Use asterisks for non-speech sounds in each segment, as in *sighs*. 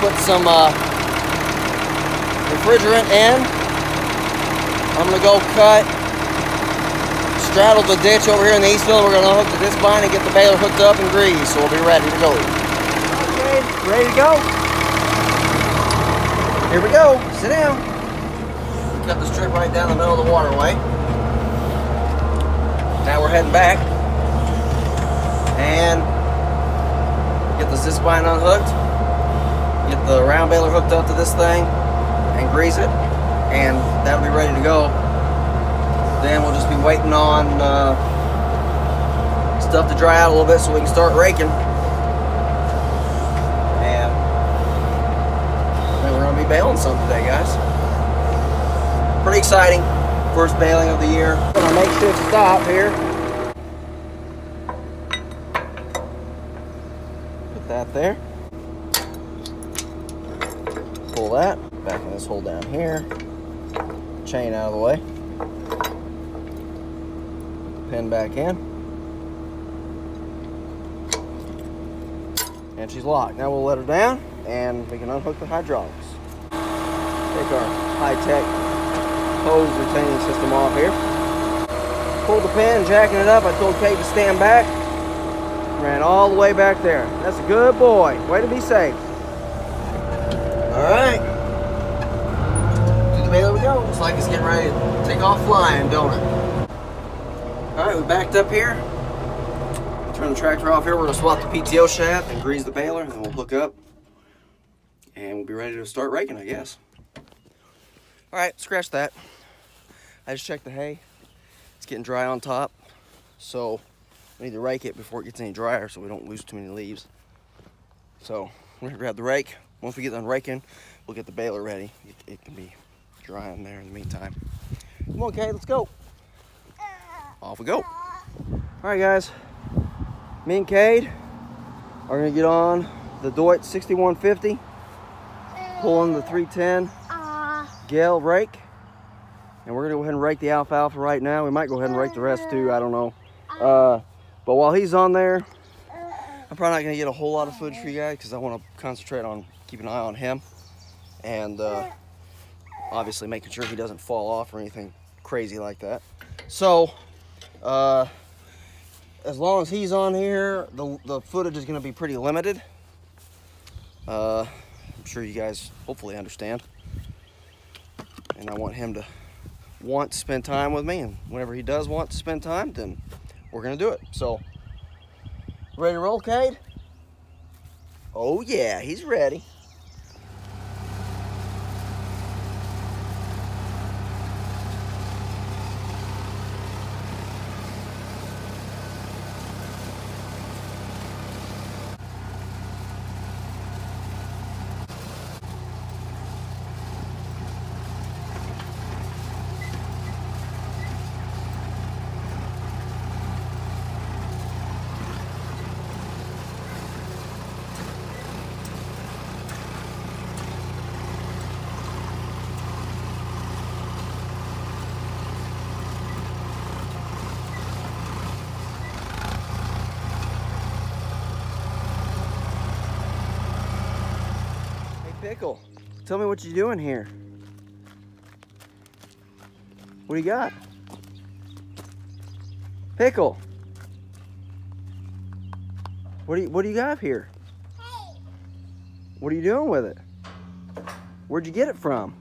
put some uh, refrigerant in. I'm gonna go cut, straddle the ditch over here in the east field. We're gonna hook the disc line and get the baler hooked up and greased, so we'll be ready to go. Okay, ready to go? Here we go, sit down. Cut the strip right down the middle of the waterway. Now we're heading back and get the line unhooked, the round baler hooked up to this thing and grease it and that'll be ready to go. Then we'll just be waiting on uh, stuff to dry out a little bit so we can start raking. And then we're gonna be baling some today, guys. Pretty exciting. First baling of the year. Gonna make shift stop here. Put that there. Pull that. Back in this hole down here chain out of the way. Pin back in. And she's locked. Now we'll let her down and we can unhook the hydraulics. Take our high-tech hose retaining system off here. Pull the pin, jacking it up. I told Cade to stand back. Ran all the way back there. That's a good boy. Way to be safe. All right there we go. Looks like it's getting ready to take off flying, don't it? All right, we backed up here. Turn the tractor off here. We're gonna swap the PTO shaft and grease the baler, and then we'll hook up. And we'll be ready to start raking, I guess. All right, scratch that. I just checked the hay. It's getting dry on top. So we need to rake it before it gets any drier so we don't lose too many leaves. So we're gonna grab the rake. Once we get done raking, we'll get the baler ready. It, it can be drying there in the meantime. Come on, Cade, let's go. Off we go. All right, guys. Me and Cade are gonna get on the Deutz 6150, pulling the 310 Gehl rake. And we're gonna go ahead and rake the alfalfa right now. We might go ahead and rake the rest too, I don't know. Uh, but while he's on there, I'm probably not gonna get a whole lot of footage for you guys because I wanna concentrate on keeping an eye on him. And uh, obviously making sure he doesn't fall off or anything crazy like that. So, uh, as long as he's on here, the, the footage is going to be pretty limited. Uh, I'm sure you guys hopefully understand. And I want him to want to spend time with me. And whenever he does want to spend time, then we're going to do it. So, ready to roll, Cade? Oh, yeah, he's ready. Pickle, tell me what you're doing here. What do you got? Pickle. What do you what do you got here? Hey. What are you doing with it? Where'd you get it from?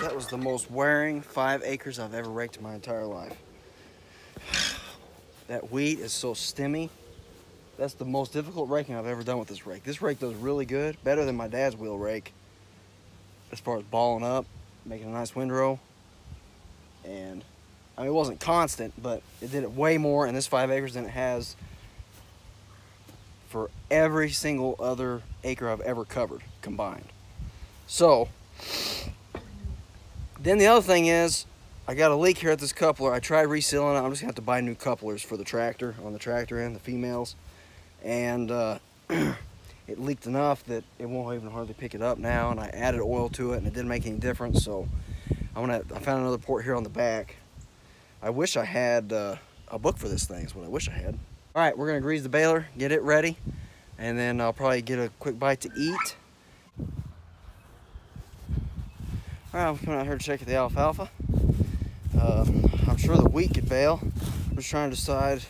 That was the most wearing five acres I've ever raked in my entire life. *sighs* That wheat is so stemmy. That's the most difficult raking I've ever done with this rake. This rake does really good, better than my dad's wheel rake as far as balling up, making a nice windrow. And I mean, it wasn't constant, but it did it way more in this five acres than it has for every single other acre I've ever covered combined. So, then the other thing is, I got a leak here at this coupler. I tried resealing it. I'm just gonna have to buy new couplers for the tractor, on the tractor end, the females. And uh, *clears throat* it leaked enough that it won't even hardly pick it up now. And I added oil to it and it didn't make any difference. So I'm gonna, I found another port here on the back. I wish I had uh, a book for this thing is what I wish I had. All right, we're gonna grease the baler, get it ready, and then I'll probably get a quick bite to eat. All right, I'm coming out here to check the alfalfa. Uh, I'm sure the wheat could bale. I'm just trying to decide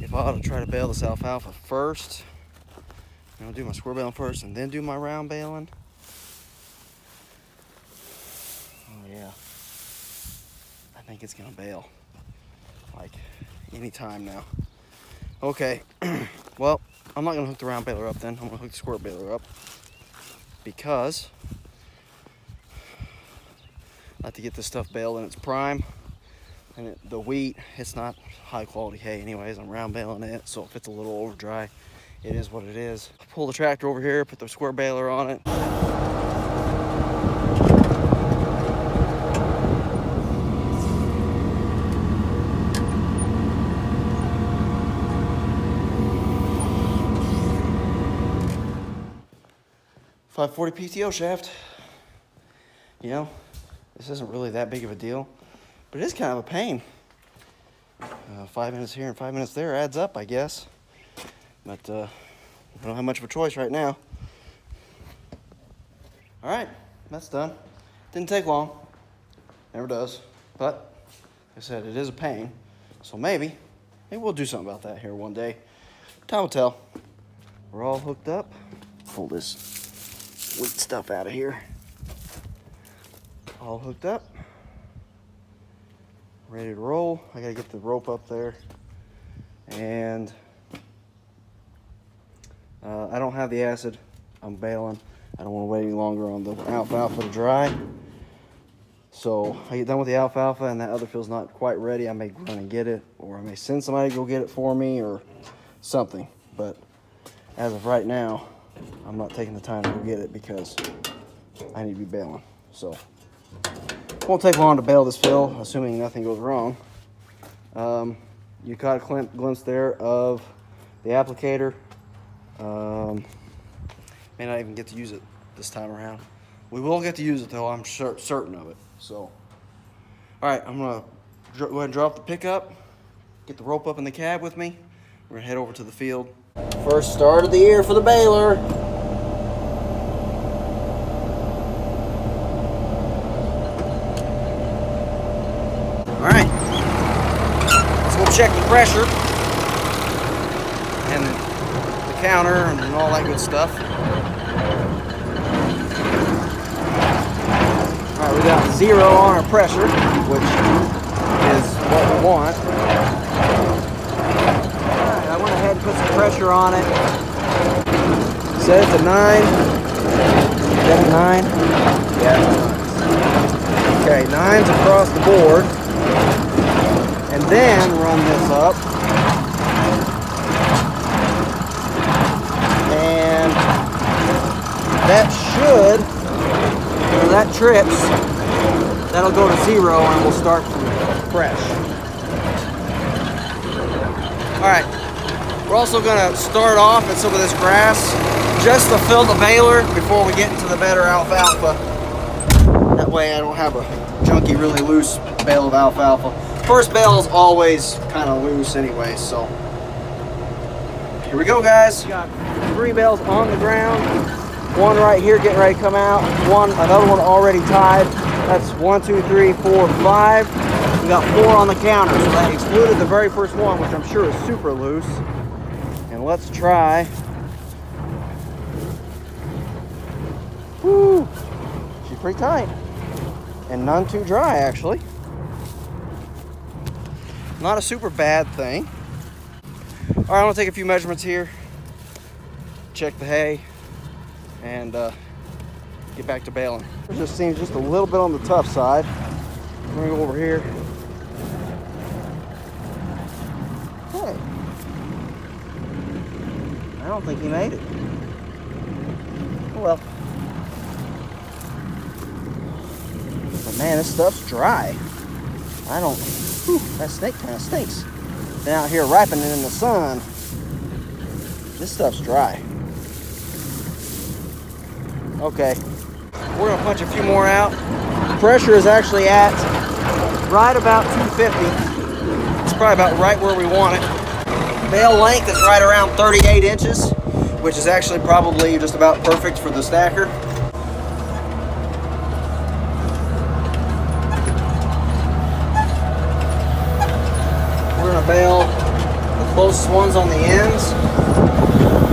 if I ought to try to bale this alfalfa first. I'm gonna do my square baling first and then do my round baling. Oh yeah. I think it's gonna bale. Like any time now. Okay, *clears throat* well, I'm not gonna hook the round baler up then. I'm gonna hook the square baler up because like to get this stuff baled in its prime. And it, the wheat, it's not high quality hay anyways. I'm round baling it, so if it's a little over dry, it is what it is. Pull the tractor over here, put the square baler on it. Five forty PTO shaft. You know, this isn't really that big of a deal, but it is kind of a pain. Uh, five minutes here and five minutes there adds up, I guess. But uh, I don't have much of a choice right now. All right, that's done. Didn't take long. Never does. But, like I said, it is a pain. So maybe, maybe we'll do something about that here one day. Time will tell. We're all hooked up. Pull this wheat stuff out of here all hooked up. Ready to roll. I gotta get the rope up there. And uh, I don't have the acid. I'm baling. I don't want to wait any longer on the alfalfa to dry. So I get done with the alfalfa and that other field's not quite ready. I may run and get it or I may send somebody to go get it for me or something. But as of right now I'm not taking the time to go get it because I need to be baling. So won't take long to bale this fill, assuming nothing goes wrong. Um, you caught a glimpse there of the applicator. Um, may not even get to use it this time around. We will get to use it though, I'm certain of it. So, all right, I'm gonna go ahead and drop the pickup, get the rope up in the cab with me. We're gonna head over to the field. First start of the year for the baler. check the pressure and the counter and all that good stuff. All right, we got zero on our pressure, which is what we want. All right, I went ahead and put some pressure on it. Set it to nine. Is nine? Yeah. Okay, nine's across the board and then run this up. And that should, when that trips, that'll go to zero and we'll start from fresh. All right, we're also gonna start off at some of this grass just to fill the baler before we get into the better alfalfa. That way I don't have a junky, really loose bale of alfalfa. First bale is always kind of loose anyway, so. Here we go, guys. We got three bales on the ground. One right here getting ready to come out. One, another one already tied. That's one, two, three, four, five. We got four on the counter, so that excluded the very first one, which I'm sure is super loose. And let's try. Woo! She's pretty tight. And none too dry, actually. Not a super bad thing. All right, I'm gonna take a few measurements here, check the hay, and uh, get back to baling. It just seems just a little bit on the tough side. I'm gonna go over here. Hey. I don't think he made it. Oh well. But man, this stuff's dry. I don't whew, that snake kind of stinks. Been out here ripening in the sun. This stuff's dry. Okay, we're gonna punch a few more out. Pressure is actually at right about 250. It's probably about right where we want it. Bale length is right around 38 inches, which is actually probably just about perfect for the stacker. We're gonna bale the closest ones on the ends.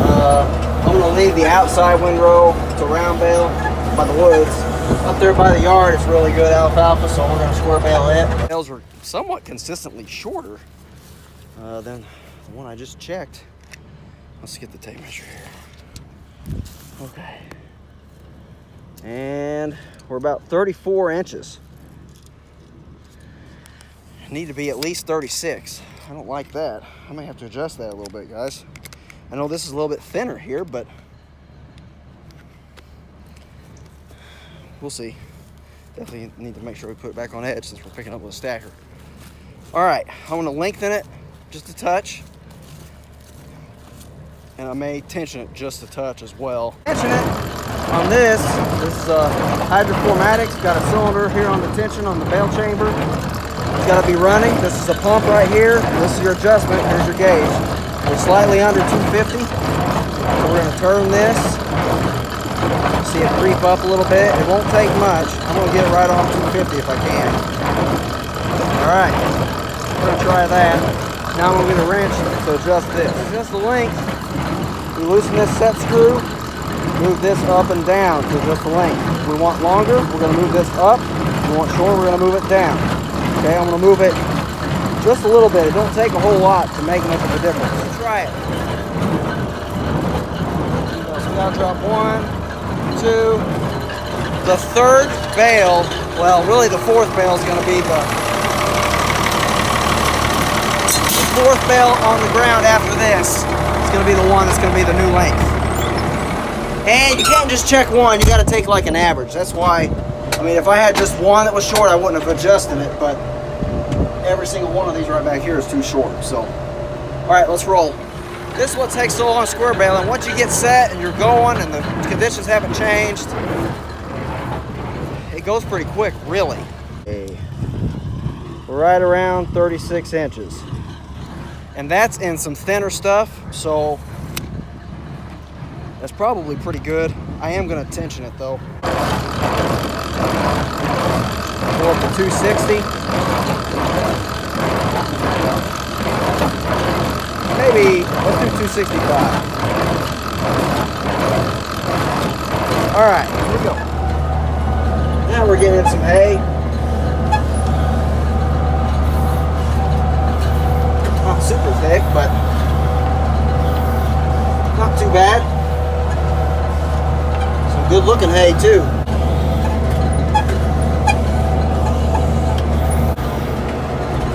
Uh, I'm gonna leave the outside windrow to round bale by the woods. Up there by the yard, it's really good alfalfa, so we're gonna square bale it. Bales were somewhat consistently shorter uh, than the one I just checked. Let's get the tape measure here. Okay. And we're about 34 inches. Need to be at least 36. I don't like that. I may have to adjust that a little bit, guys. I know this is a little bit thinner here, but we'll see. Definitely need to make sure we put it back on edge since we're picking up with a stacker. All right, I'm gonna lengthen it just a touch. And I may tension it just a touch as well. Tension it on this. This is a Hydroformatics. Got a cylinder here on the tension on the bale chamber. It's gotta be running. This is a pump right here. This is your adjustment. Here's your gauge. We're slightly under 250. So we're gonna turn this. See it creep up a little bit. It won't take much. I'm gonna get it right on 250 if I can. All right, we're gonna try that. Now I'm gonna get a wrench to adjust this. Adjust the length. We loosen this set screw, move this up and down to adjust the length. If we want longer, we're gonna move this up. If we want shorter, we're gonna move it down. Okay, I'm gonna move it just a little bit. It don't take a whole lot to make much of a difference. Let's try it. So gotta drop one, two. The third bale, well, really the fourth bale is gonna be the the fourth bale on the ground after this is gonna be the one that's gonna be the new length. And you can't just check one, you gotta take like an average. That's why, I mean, if I had just one that was short, I wouldn't have adjusted it, but every single one of these right back here is too short, so. All right, let's roll. This is what takes so long square baling. Once you get set and you're going and the conditions haven't changed, it goes pretty quick, really. Okay. Right around 36 inches. And that's in some thinner stuff, so that's probably pretty good. I am gonna tension it though. Go up to 260. Maybe, let's do 265. All right, here we go. Now we're getting some hay. Not super thick, but not too bad. Some good looking hay too.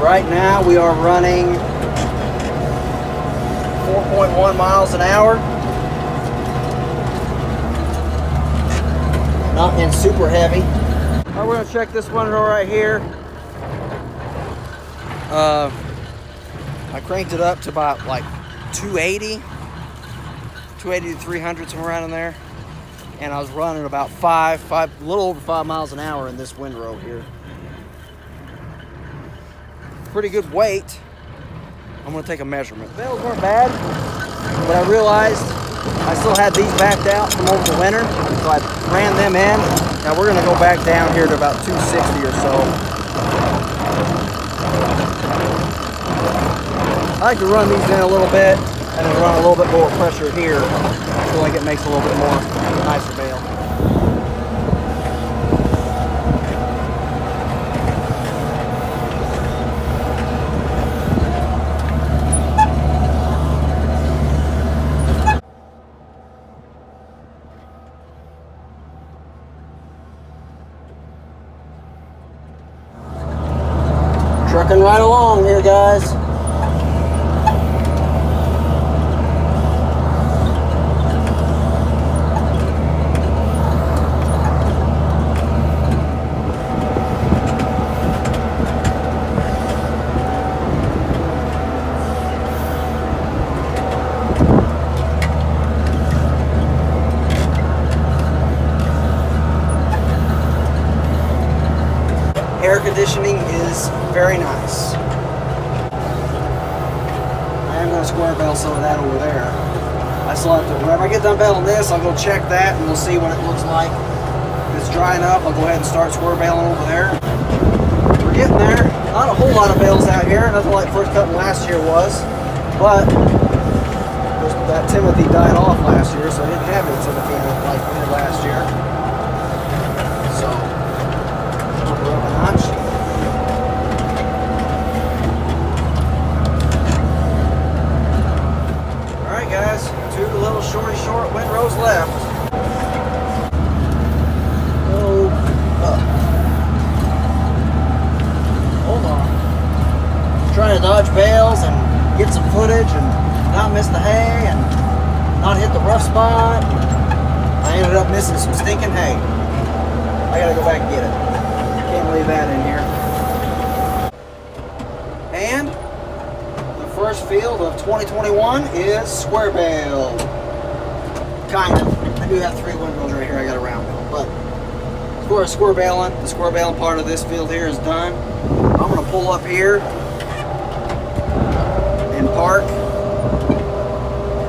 Right now we are running 4.1 miles an hour. Not in super heavy. All right, we're gonna check this one right here. Uh, I cranked it up to about like 280, 280 to 300, somewhere around in there. And I was running about five, five, a little over five miles an hour in this windrow here. Pretty good weight. I'm gonna take a measurement. The Bales weren't bad, but I realized I still had these backed out from over the winter, so I ran them in. Now we're gonna go back down here to about 260 or so. I like to run these in a little bit and then run a little bit more pressure here. I feel like it makes a little bit more nicer bale. Right along here, guys. conditioning is very nice. I am going to square bale some of that over there. I still have to, whenever I get done baling this, I'll go check that and we'll see what it looks like. If it's drying up, I'll go ahead and start square baling over there. We're getting there. Not a whole lot of bales out here, nothing like first cutting last year was, but that Timothy died off last year, so I didn't have any Timothy like last year. So, up a notch. Alright two little shorty short windrows left. Oh. Hold on. Trying to dodge bales and get some footage and not miss the hay and not hit the rough spot. I ended up missing some stinking hay. I gotta go back and get it. Can't leave that in here. And field of 2021 is square bale. Kind of. I do have three windrows right here I got a round bale, but as square baling, the square baling part of this field here is done. I'm gonna pull up here and park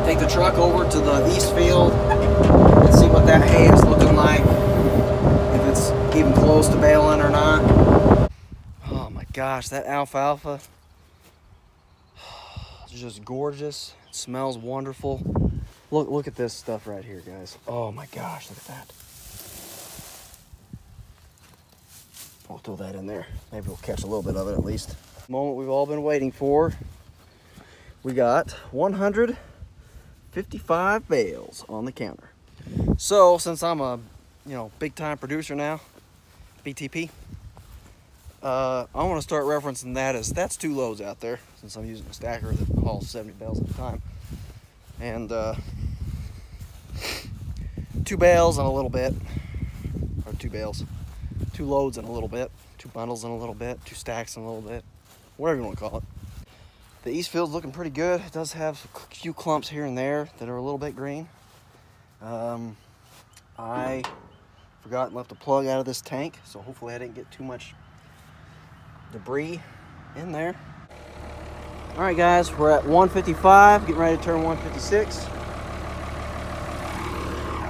take the truck over to the east field and see what that hay is looking like. If it's even close to baling or not. Oh my gosh, that alfalfa just gorgeous. It smells wonderful. Look, look at this stuff right here, guys. Oh my gosh, look at that. I'll throw that in there. Maybe we'll catch a little bit of it at least. Moment we've all been waiting for. We got 155 bales on the counter. So since I'm a, you know, big time producer now, BTP, uh, I want to start referencing that as that's two loads out there since I'm using a stacker that hauls 70 bales at a time. And uh, two bales and a little bit, or two bales, two loads and a little bit, two bundles and a little bit, two stacks and a little bit, whatever you want to call it. The east field's looking pretty good. It does have a few clumps here and there that are a little bit green. Um, I forgot and left a plug out of this tank, so hopefully I didn't get too much debris in there. All right, guys, we're at 155, getting ready to turn 156.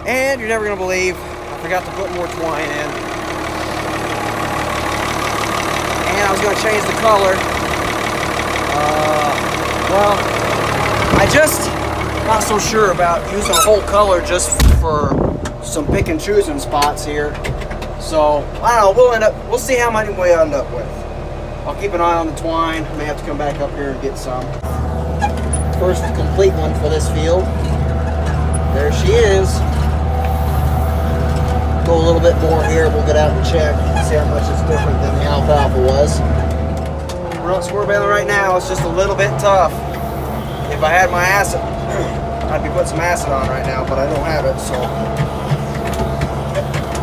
And you're never gonna believe, I forgot to put more twine in. And I was gonna change the color uh, well, I just not so sure about using a whole color just for some pick and choosing spots here. So I don't know. We'll end up. We'll see how many we end up with. I'll keep an eye on the twine. May have to come back up here and get some. First complete one for this field. There she is. Go a little bit more here. We'll get out and check. See how much it's different than the alfalfa was. We're not square right now. It's just a little bit tough. If I had my acid, *clears throat* I'd be putting some acid on right now, but I don't have it, so.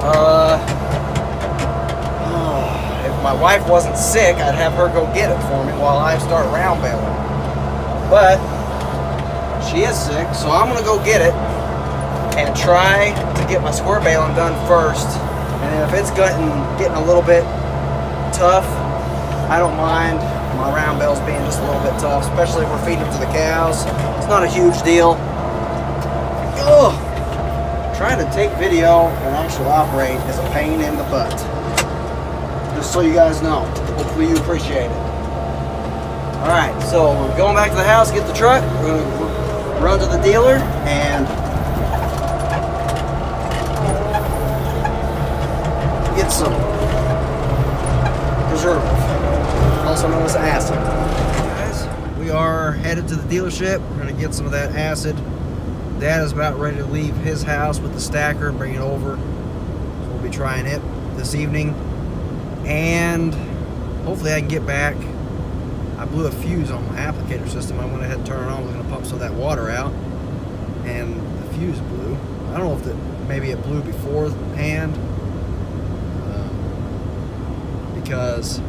Uh, my wife wasn't sick, I'd have her go get it for me while I start round baling. But she is sick, so I'm gonna go get it and try to get my square baling done first. And if it's getting getting a little bit tough, I don't mind my round bales being just a little bit tough, especially if we're feeding them to the cows. It's not a huge deal. Ugh. Trying to take video and actually operate is a pain in the butt. So you guys know. Hopefully you appreciate it. Alright, so we're going back to the house, get the truck. We're to run to the dealer and get some preservative also known as acid. Guys, we are headed to the dealership. We're to get some of that acid. Dad is about ready to leave his house with the stacker and bring it over. So we'll be trying it this evening. And hopefully I can get back. I blew a fuse on my applicator system. I went ahead and turned it on. I was going to pump some of that water out. And the fuse blew. I don't know if it, maybe it blew beforehand. Uh, because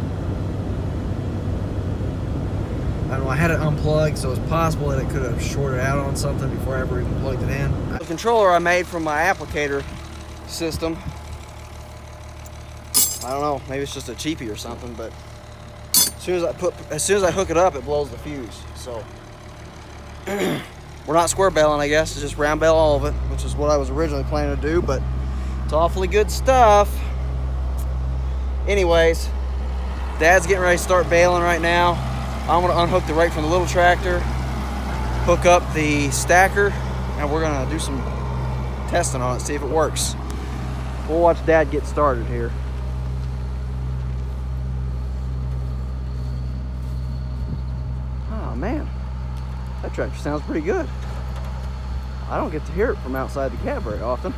I don't know, I had it unplugged, so it's possible that it could have shorted out on something before I ever even plugged it in. The controller I made from my applicator system, I don't know, maybe it's just a cheapie or something, but as soon as I put, as soon as I hook it up, it blows the fuse. So *clears throat* we're not square belling, I guess. It's just round bell all of it, which is what I was originally planning to do, but it's awfully good stuff. Anyways, Dad's getting ready to start baling right now. I'm gonna unhook the rake from the little tractor, hook up the stacker, and we're gonna do some testing on it, see if it works. We'll watch Dad get started here. Oh man, that tractor sounds pretty good. I don't get to hear it from outside the cab very often.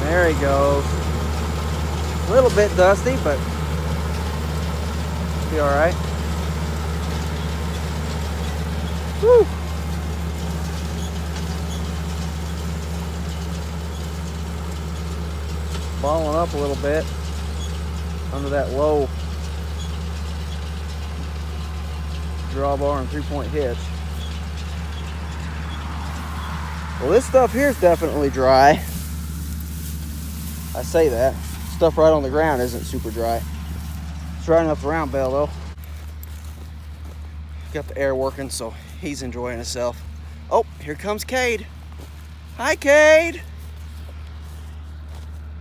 There he goes. A little bit dusty, but be all right. Woo! Balling up a little bit under that low drawbar and three-point hitch. Well, this stuff here is definitely dry. I say that. Stuff right on the ground isn't super dry. It's dry enough around bell though. Got the air working, so he's enjoying himself. Oh, here comes Cade. Hi, Cade.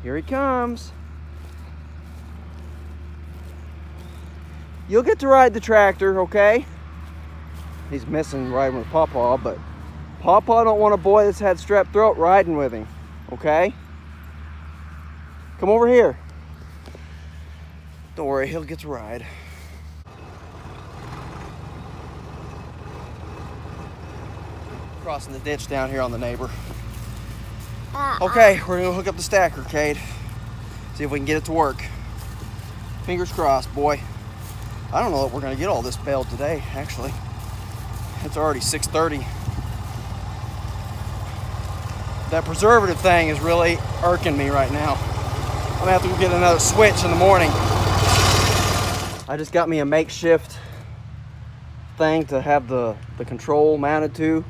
Here he comes. You'll get to ride the tractor, okay? He's missing riding with Pawpaw, but Pawpaw don't want a boy that's had strep throat riding with him, okay? Come over here. Don't worry, he'll get to ride. Crossing the ditch down here on the neighbor. Uh-uh. Okay, we're gonna hook up the stacker, Cade. See if we can get it to work. Fingers crossed, boy. I don't know that we're gonna get all this baled today, actually. It's already 6.30. That preservative thing is really irking me right now. I'm gonna have to go get another switch in the morning. I just got me a makeshift thing to have the, the control mounted to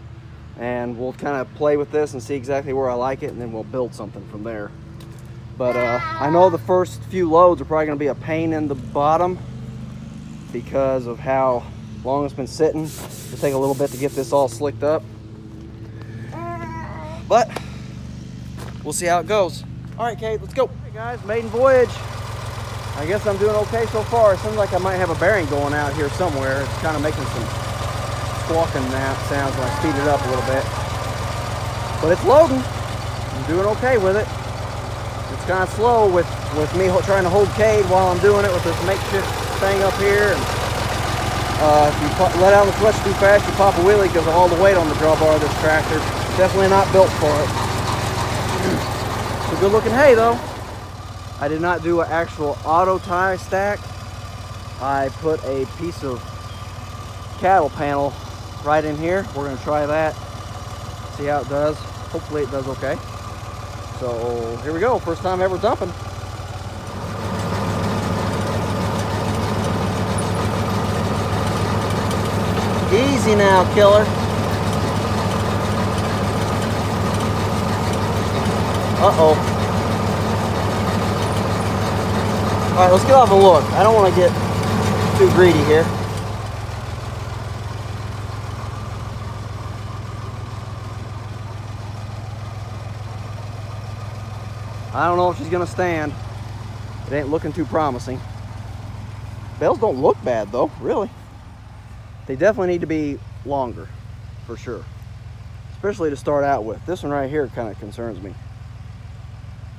and we'll kind of play with this and see exactly where I like it and then we'll build something from there. But uh, I know the first few loads are probably gonna be a pain in the bottom because of how long it's been sitting. It'll take a little bit to get this all slicked up. But we'll see how it goes. All right, Cade, let's go. Hey guys, maiden voyage. I guess I'm doing okay so far. It seems like I might have a bearing going out here somewhere. It's kind of making some squawking now sounds when I speed it up a little bit. But it's loading. I'm doing okay with it. It's kind of slow with, with me trying to hold Cade while I'm doing it with this makeshift thing up here. And, uh, if you let out the clutch too fast, you pop a wheelie because of all the weight on the drawbar of this tractor. Definitely not built for it. Good looking hay though. I did not do an actual auto tie stack. I put a piece of cattle panel right in here. We're gonna try that, see how it does. Hopefully it does okay. So here we go, first time ever dumping. Easy now, killer. Uh-oh. All right, let's get off and look. I don't want to get too greedy here. I don't know if she's gonna stand. It ain't looking too promising. Bells don't look bad though, really. They definitely need to be longer, for sure. Especially to start out with. This one right here kind of concerns me.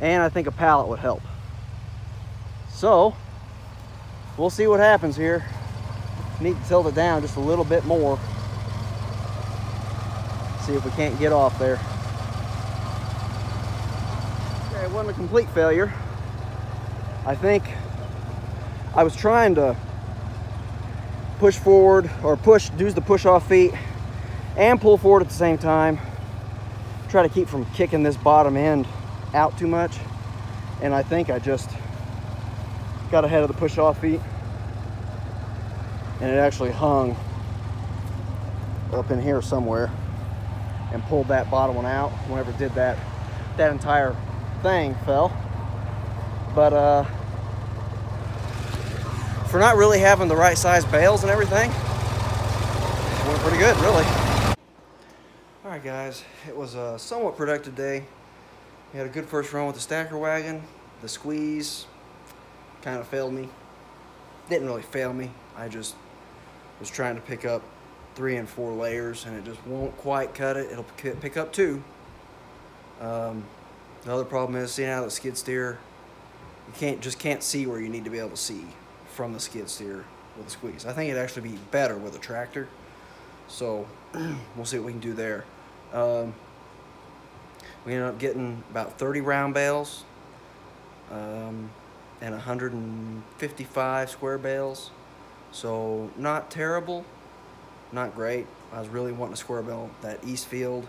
And I think a pallet would help. So, we'll see what happens here. Need to tilt it down just a little bit more. See if we can't get off there. Okay, it wasn't a complete failure. I think I was trying to push forward or push, use the push off feet and pull forward at the same time. Try to keep from kicking this bottom end out too much. And I think I just got ahead of the push off feet and it actually hung up in here somewhere and pulled that bottom one out whenever did that that entire thing fell but uh for not really having the right size bales and everything went pretty good really all right guys it was a somewhat productive day we had a good first run with the stacker wagon the squeeze kind of failed me didn't really fail me i just was trying to pick up three and four layers and it just won't quite cut it. It'll pick up two. Um, the other problem is seeing out the skid steer, you can't just can't see where you need to be able to see from the skid steer with a squeeze. I think it'd actually be better with a tractor. So *clears throat* we'll see what we can do there. Um, we ended up getting about 30 round bales um, and 155 square bales. So not terrible, not great. I was really wanting a square bale that east field.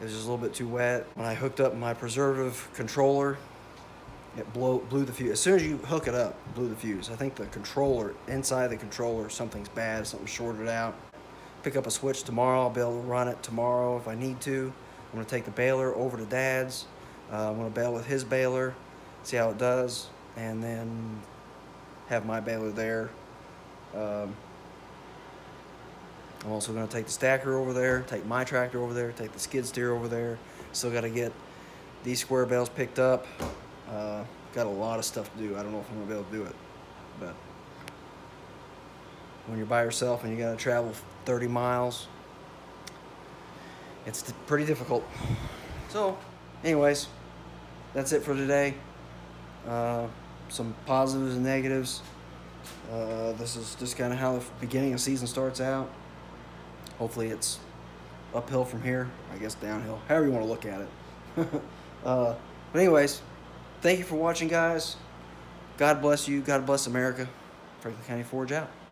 It was just a little bit too wet. When I hooked up my preservative controller, it blow, blew the fuse. As soon as you hook it up, blew the fuse. I think the controller, inside the controller, something's bad, something shorted out. Pick up a switch tomorrow. I'll be able to run it tomorrow if I need to. I'm gonna take the baler over to Dad's. Uh, I'm gonna bale with his baler, see how it does, and then have my baler there um, I'm also going to take the stacker over there, take my tractor over there, take the skid steer over there. Still got to get these square bales picked up. Uh, got a lot of stuff to do. I don't know if I'm going to be able to do it. But when you're by yourself and you got to travel 30 miles, it's pretty difficult. So, anyways, that's it for today. Uh, some positives and negatives. Uh, this is just kind of how the beginning of season starts out. Hopefully it's uphill from here. I guess downhill. However you want to look at it. *laughs* uh, but anyways, thank you for watching, guys. God bless you. God bless America. Franklin County Forage out.